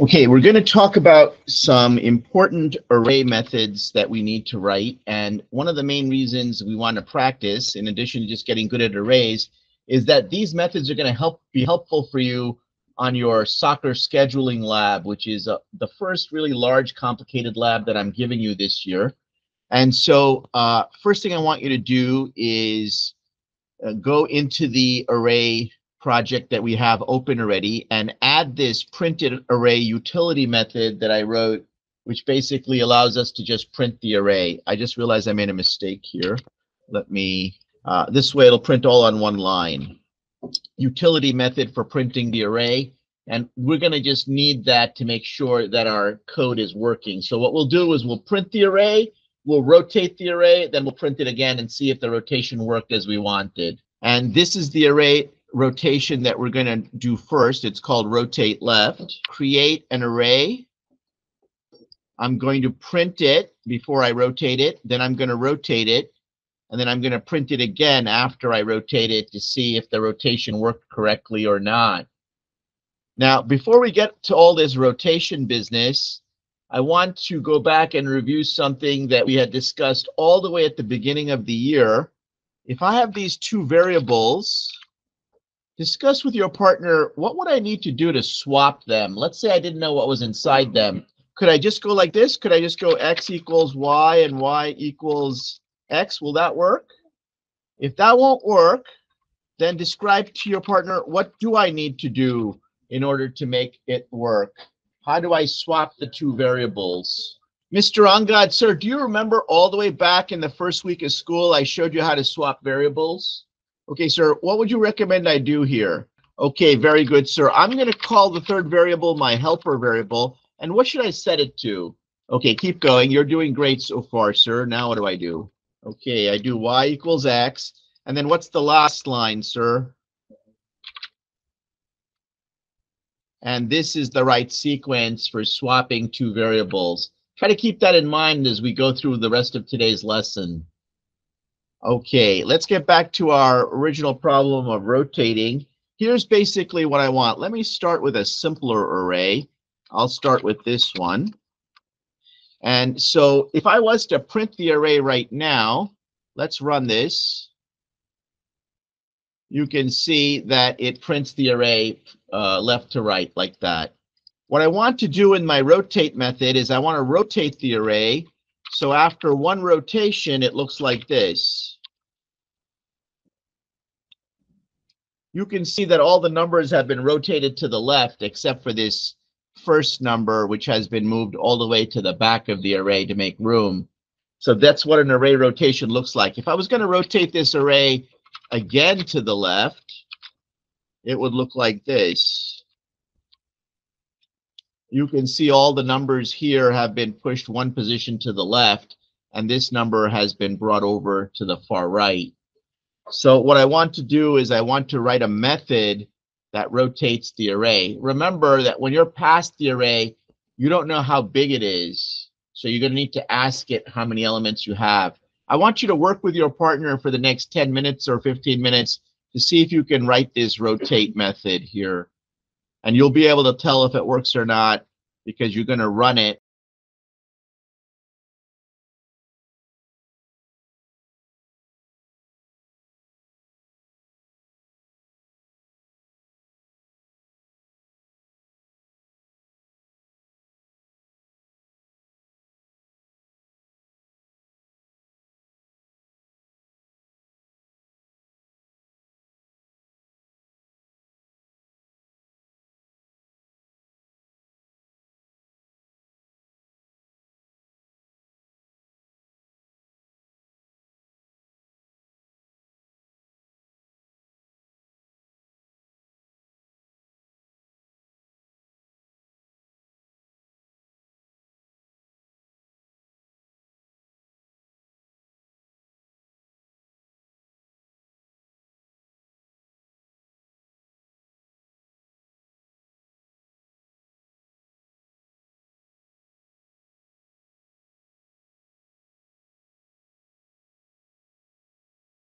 Okay, we're going to talk about some important array methods that we need to write. And one of the main reasons we want to practice, in addition to just getting good at arrays, is that these methods are going to help be helpful for you on your soccer scheduling lab, which is uh, the first really large, complicated lab that I'm giving you this year. And so uh, first thing I want you to do is uh, go into the array project that we have open already and add this printed array utility method that I wrote, which basically allows us to just print the array. I just realized I made a mistake here. Let me, uh, this way it'll print all on one line. Utility method for printing the array. And we're going to just need that to make sure that our code is working. So what we'll do is we'll print the array, we'll rotate the array, then we'll print it again and see if the rotation worked as we wanted. And this is the array rotation that we're going to do first. It's called rotate left. Create an array. I'm going to print it before I rotate it. Then I'm going to rotate it. And then I'm going to print it again after I rotate it to see if the rotation worked correctly or not. Now, before we get to all this rotation business, I want to go back and review something that we had discussed all the way at the beginning of the year. If I have these two variables, discuss with your partner what would I need to do to swap them. Let's say I didn't know what was inside them. Could I just go like this? Could I just go x equals y and y equals x? Will that work? If that won't work, then describe to your partner what do I need to do in order to make it work? How do I swap the two variables? Mr. Angad, sir, do you remember all the way back in the first week of school, I showed you how to swap variables? Okay, sir, what would you recommend I do here? Okay, very good, sir. I'm going to call the third variable my helper variable. And what should I set it to? Okay, keep going. You're doing great so far, sir. Now what do I do? Okay, I do y equals x. And then what's the last line, sir? And this is the right sequence for swapping two variables. Try to keep that in mind as we go through the rest of today's lesson. Okay, let's get back to our original problem of rotating. Here's basically what I want. Let me start with a simpler array. I'll start with this one. And so if I was to print the array right now, let's run this. You can see that it prints the array uh, left to right like that. What I want to do in my rotate method is I want to rotate the array. So after one rotation, it looks like this. you can see that all the numbers have been rotated to the left except for this first number, which has been moved all the way to the back of the array to make room. So that's what an array rotation looks like. If I was going to rotate this array again to the left, it would look like this. You can see all the numbers here have been pushed one position to the left, and this number has been brought over to the far right. So what I want to do is I want to write a method that rotates the array. Remember that when you're passed the array, you don't know how big it is. So you're going to need to ask it how many elements you have. I want you to work with your partner for the next 10 minutes or 15 minutes to see if you can write this rotate method here. And you'll be able to tell if it works or not because you're going to run it